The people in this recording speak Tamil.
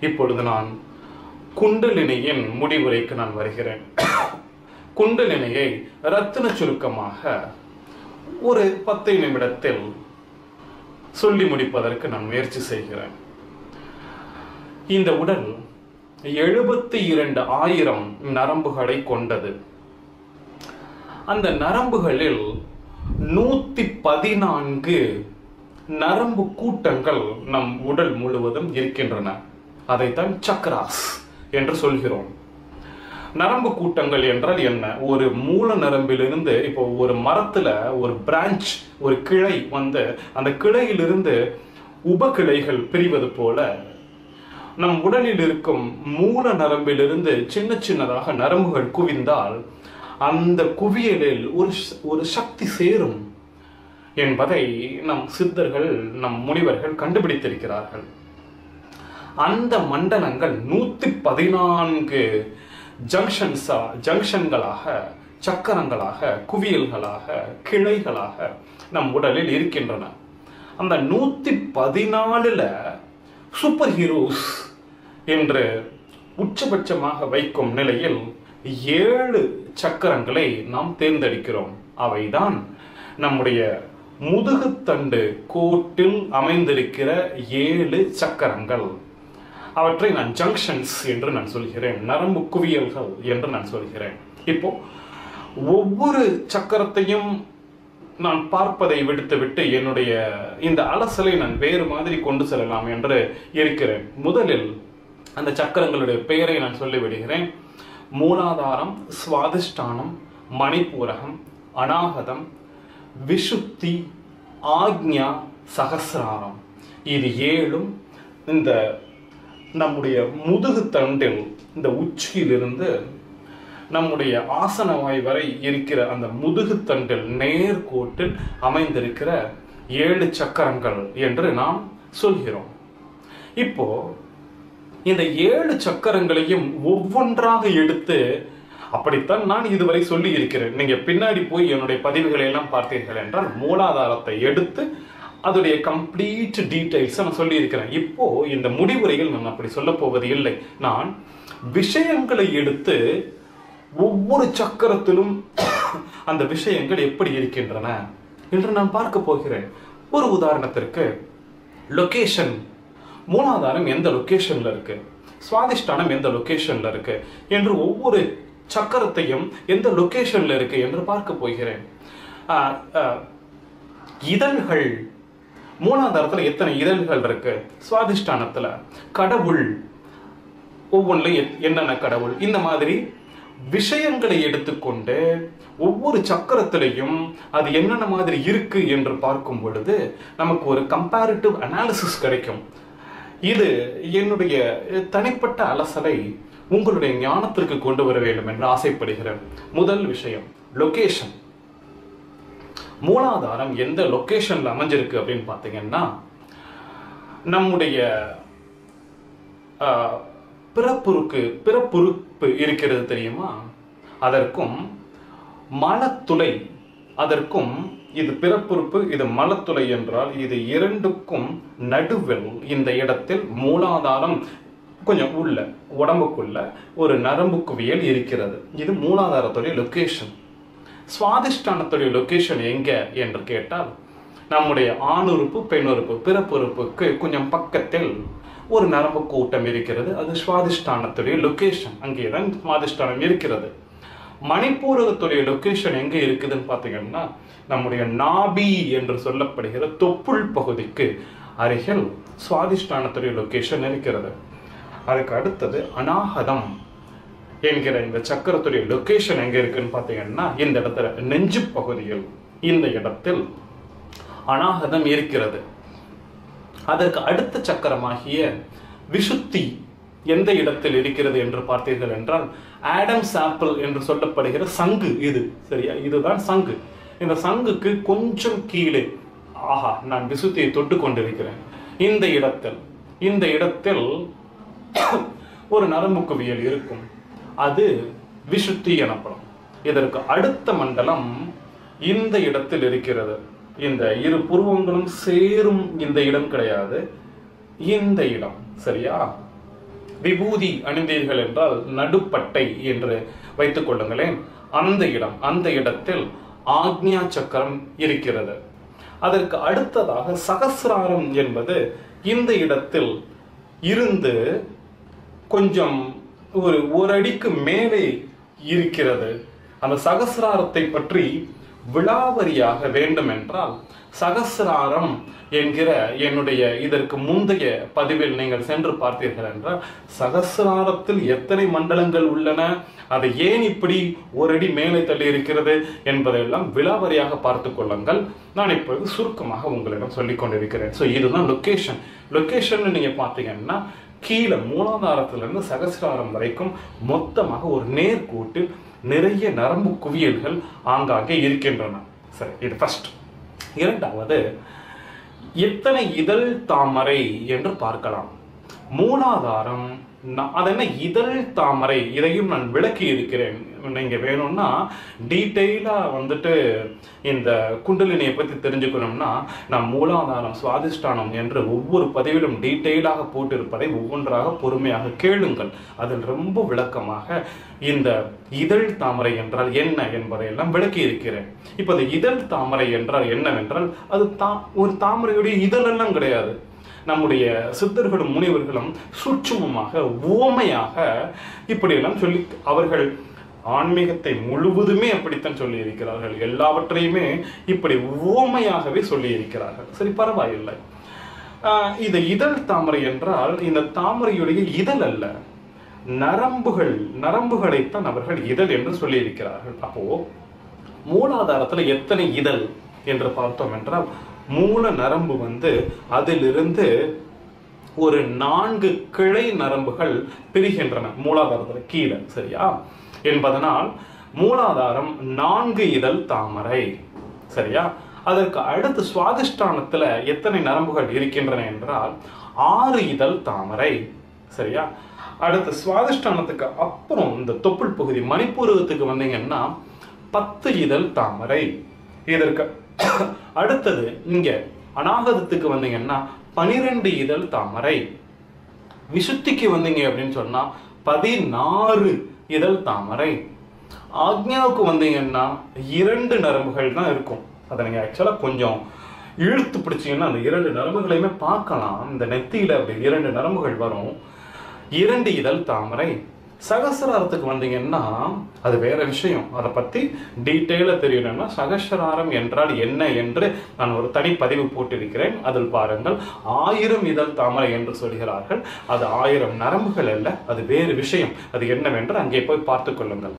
இப்பொழுது நான் குண்டலினியின் முடிவுரைக்கு நான் வருகிறேன். குண்டலினியை ரத்தின சுருக்கமாக ஒரு பத்து நிமிடத்தில் சொல்லி முடிப்பதற்கு நான் முயற்சி செய்கிறேன். இந்த உடல் எழுபத்தி இரண்டு ஆயிரம் நரம்புகளை கொண்டது. அந்த நரம்புகளில் நூத்தி பதினான்கு நரம்பு கூட்டங்கள் நம் உடல் முழுவதும் இருக்கின்றன. அதைத்தான் சக்ராஸ் என்று சொல்கிறோம். நரம்பு கூட்டங்கள் என்றால் என்ன? ஒரு மூல நரம்பிலிருந்து இப்போ ஒரு மரத்துல ஒரு பிரான்ச் ஒரு கிளை வந்து அந்த கிளையிலிருந்து உபகிளைகள் பிரிவது போல நம் உடலில் இருக்கும் மூல நரம்பிலிருந்து சின்ன சின்னதாக நரம்புகள் குவிந்தால் அந்த குவியலில் ஒரு ஒரு சக்தி சேரும் என்பதை நம் சித்தர்கள் நம் முனிவர்கள் கண்டுபிடித்திருக்கிறார்கள். அந்த மண்டலங்கள் நூத்தி பதினான்கு ஜங்ஷன்ஸா ஜங்ஷன்களாக சக்கரங்களாக குவியல்களாக கிளைகளாக நம் உடலில் இருக்கின்றன. அந்த நூத்தி பதினாலுல சூப்பர் ஹீரோஸ் என்று உச்சபட்சமாக வைக்கும் நிலையில் ஏழு சக்கரங்களை நாம் தேர்ந்தெடுக்கிறோம். அவைதான் நம்முடைய முதுகுத்தண்டு கோட்டில் அமைந்திருக்கிற ஏழு சக்கரங்கள். அவற்றை நான் ஜங்ஷன்ஸ் என்று நான் சொல்கிறேன். நரம்பு குவியல்கள் என்று நான் சொல்கிறேன். இப்போ ஒவ்வொரு சக்கரத்தையும் நான் பார்ப்பதை விடுத்துவிட்டு என்னுடைய இந்த அலசலை நான் வேறு மாதிரி கொண்டு செல்லலாம் என்று இருக்கிறேன். முதலில் அந்த சக்கரங்களுடைய பெயரை நான் சொல்லிவிடுகிறேன். மூலாதாரம் சுவாதிஷ்டானம் மணிப்பூரகம் அநாகதம் விஷுத்தி ஆக்ஞா சகசிராரம். இது ஏழும் இந்த நம்முடைய முதுகு தண்டில் இந்த உச்சியிலிருந்து நம்முடைய ஆசனவாய் வரை இருக்கிற அந்த முதுகு தண்டில் நேர்கோட்டில் அமைந்திருக்கிற ஏழு சக்கரங்கள் என்று நாம் சொல்கிறோம். இப்போ இந்த ஏழு சக்கரங்களையும் ஒவ்வொன்றாக எடுத்து அப்படித்தான் நான் இதுவரை சொல்லி இருக்கிறேன் நீங்க பின்னாடி போய் என்னுடைய பதிவுகளை எல்லாம் பார்த்தீர்கள் என்றால் மூலாதாரத்தை எடுத்து அதோடைய கம்ப்ளீட் டீட்டெயில்ஸை நான் சொல்லியிருக்கிறேன். இப்போ இந்த முடிவுரையில் நான் அப்படி சொல்ல போவது இல்லை. நான் விஷயங்களை எடுத்து ஒவ்வொரு சக்கரத்திலும் அந்த விஷயங்கள் எப்படி இருக்கின்றன என்று நான் பார்க்க போகிறேன். ஒரு உதாரணத்திற்கு லொகேஷன் மூலாதாரம் எந்த லொகேஷன்ல இருக்கு? சுவாதிஷ்டானம் எந்த லொகேஷன்ல இருக்கு? என்று ஒவ்வொரு சக்கரத்தையும் எந்த லொகேஷன்ல இருக்கு என்று பார்க்க போகிறேன். இதழ்கள். மூணாவது இடத்துல எத்தனை இதழ்கள் இருக்கு? சுவாதிஷ்டானத்துல. கடவுள். ஒவ்வொன்றிலும் எத்- என்னென்ன கடவுள்? இந்த மாதிரி விஷயங்களை எடுத்துக்கொண்டு ஒவ்வொரு சக்கரத்திலையும் அது என்னென்ன மாதிரி இருக்கு என்று பார்க்கும் பொழுது நமக்கு ஒரு கம்பேரிட்டிவ் அனாலிசிஸ் கிடைக்கும். இது என்னுடைய தனிப்பட்ட அலசலை உங்களுடைய ஞானத்திற்கு கொண்டு வர வேண்டும் என்று ஆசைப்படுகிறேன். முதல் விஷயம் லொகேஷன் மூலாதாரம் எந்த லொக்கேஷனில் அமைஞ்சிருக்கு அப்படின்னு பார்த்தீங்கன்னா நம்முடைய பிறப்புருக்கு பிறப்புறுப்பு இருக்கிறது தெரியுமா? அதற்கும் மலத்துளை அதற்கும் இது பிறப்புறுப்பு இது மலத்துளை என்றால் இது இரண்டுக்கும் நடுவில் இந்த இடத்தில் மூலாதாரம் கொஞ்சம் உள்ள உடம்புக்குள்ள ஒரு நரம்பு குவியல் இருக்கிறது. இது மூலாதாரத்துடைய லொக்கேஷன் சுவாதிஷ்டானத்துடைய லொக்கேஷன் எங்க என்று கேட்டால் நம்முடைய ஆணுறுப்பு பெண்ணுறுப்பு பிறப்புறுப்புக்கு கொஞ்சம் பக்கத்தில் ஒரு நரம்பு கூட்டம் இருக்கிறது. அது சுவாதிஷ்டானத்துடைய லொகேஷன் அங்கேதான் சுவாதிஷ்டானம் இருக்கிறது. மணிப்பூரகத்துடைய லொக்கேஷன் எங்க இருக்குதுன்னு பார்த்தீங்கன்னா நம்முடைய நாபி என்று சொல்லப்படுகிற தொப்புள் பகுதிக்கு அருகில் சுவாதிஷ்டானத்துடைய லொக்கேஷன் இருக்கிறது. அதுக்கு அடுத்தது அநாகதம். என்கிற இந்த சக்கரத்துடைய லொகேஷன் எங்க இருக்குன்னு பார்த்தீங்கன்னா இந்த இடத்துல நெஞ்சு பகுதியில் இந்த இடத்தில் அநாகதம் இருக்கிறது. அதற்கு அடுத்த சக்கரமாகிய விசுத்தி எந்த இடத்தில் இருக்கிறது என்று பார்த்தீர்கள் என்றால் ஆடம் சாம்பிள் என்று சொல்லப்படுகிற சங்கு இது சரியா? இதுதான் சங்கு. இந்த சங்குக்கு கொஞ்சம் கீழே ஆஹா நான் விசுத்தியை தொட்டு கொண்டிருக்கிறேன். இந்த இடத்தில் இந்த இடத்தில் ஒரு நரம்பு குவியல் இருக்கும். அது விசுத்தி எனப்படும். இதற்கு அடுத்த மண்டலம் இந்த இடத்தில் இருக்கிறது. இந்த இரு புருவங்களும் சேரும் இந்த இடம் கிடையாது. இந்த இடம் சரியா? விபூதி அணிந்தீர்கள் என்றால் நடுப்பட்டை என்று வைத்துக் கொள்ளுங்களேன். அந்த இடம் அந்த இடத்தில் ஆக்ஞா சக்கரம் இருக்கிறது. அதற்கு அடுத்ததாக சகசிராரம் என்பது இந்த இடத்தில் இருந்து கொஞ்சம் ஒரு ஒரு அடிக்கு மேலே இருக்கிறது. அந்த சகசிராரத்தை பற்றி விழாவரியாக வேண்டும் என்றால் சகசிராரம் என்கிற என்னுடைய இதற்கு முந்தைய பதிவில் நீங்கள் சென்று பார்த்தீர்கள் என்றால் சகசிராரத்தில் எத்தனை மண்டலங்கள் உள்ளன அதை ஏன் இப்படி ஒரு அடி மேலே தள்ளி இருக்கிறது என்பதையெல்லாம் விழாவரியாக பார்த்து கொள்ளுங்கள். நான் இப்பொழுது சுருக்கமாக உங்களிடம் சொல்லிக் கொண்டிருக்கிறேன். ஸோ இதுதான் லொக்கேஷன் லொக்கேஷன் நீங்க பார்த்தீங்கன்னா கீழே மூலாதாரத்திலிருந்து சகசிராரம் வரைக்கும் மொத்தமாக ஒரு நேர்கோட்டில் நிறைய நரம்பு குவியல்கள் ஆங்காங்கே இருக்கின்றன. சரி இது ஃபர்ஸ்ட் இரண்டாவது எத்தனை இதழ் தாமரை என்று பார்க்கலாம். மூலாதாரம் அது என்ன இதழ் தாமரை இதையும் நான் விளக்கி இருக்கிறேன். நீங்கள் வேணும்னா டீட்டெயிலாக வந்துட்டு இந்த குண்டலினியை பற்றி தெரிஞ்சுக்கணும்னா நான் மூலாதாரம் சுவாதிஷ்டானம் என்று ஒவ்வொரு பதிவிலும் டீட்டெயிலாக போட்டிருப்பதை ஒவ்வொன்றாக பொறுமையாக கேளுங்கள். அதில் ரொம்ப விளக்கமாக இந்த இதழ் தாமரை என்றால் என்ன என்பதையெல்லாம் விளக்கி இருக்கிறேன். இப்போ இந்த இதழ் தாமரை என்றால் என்னவென்றால் அது தா ஒரு தாமரையுடைய இதழெல்லாம் கிடையாது. நம்முடைய சித்தர்களும் முனிவர்களும் சூட்சுமமாக ஓமையாக இப்படியெல்லாம் சொல்லி அவர்கள் ஆன்மீகத்தை முழுவதுமே அப்படித்தான் சொல்லி இருக்கிறார்கள் எல்லாவற்றையுமே இப்படி ஓமையாகவே சொல்லி இருக்கிறார்கள் சரி பரவாயில்லை. ஆஹ் இது இதழ் தாமரை என்றால் இந்த தாமரையுடைய இதழ் அல்ல. நரம்புகள் நரம்புகளைத்தான் அவர்கள் இதழ் என்று சொல்லி இருக்கிறார்கள் அப்போ மூலாதாரத்துல எத்தனை இதழ் என்று பார்த்தோம் என்றால் மூல நரம்பு வந்து அதிலிருந்து ஒரு நான்கு கிளை நரம்புகள் பிரிகின்றன. மூலாதாரத்துல கீழே சரியா? என்பதனால் மூலாதாரம் நான்கு இதழ் தாமரை சரியா? அதற்கு அடுத்து சுவாதிஷ்டானத்துல எத்தனை நரம்புகள் இருக்கின்றன என்றால் ஆறு இதழ் தாமரை சரியா? அடுத்து சுவாதிஷ்டானத்துக்கு அப்புறம் இந்த தொப்புள் பகுதி மணிப்பூரகத்துக்கு வந்தீங்கன்னா பத்து இதழ் தாமரை. இதற்கு அடுத்தது இங்க அநாகதத்துக்கு வந்தீங்கன்னா பனிரெண்டு இதழ் தாமரை. விசுத்திக்கு வந்தீங்க அப்படின்னு சொன்னா பதினாறு இதழ் தாமரை. ஆக்ஞாவுக்கு வந்தீங்கன்னா இரண்டு நரம்புகள் தான் இருக்கும். அதை நீங்க ஆக்சுவலா கொஞ்சம் இழுத்து பிடிச்சீங்கன்னா அந்த இரண்டு நரம்புகளையுமே பார்க்கலாம். இந்த நெத்தியில அப்படி இரண்டு நரம்புகள் வரும். இரண்டு இதழ் தாமரை. சகசராரத்துக்கு வந்தீங்கன்னா அது வேற விஷயம். அதை பத்தி டீட்டெயிலாக தெரியணும்னா சகசராரம் என்றால் என்ன என்று நான் ஒரு தனி பதிவு போட்டிருக்கிறேன். அதில் பாருங்கள் ஆயிரம் இதழ் தாமரை என்று சொல்கிறார்கள். அது ஆயிரம் நரம்புகள் அல்ல அது வேறு விஷயம். அது என்னவென்று அங்கே போய் பார்த்து கொள்ளுங்கள்.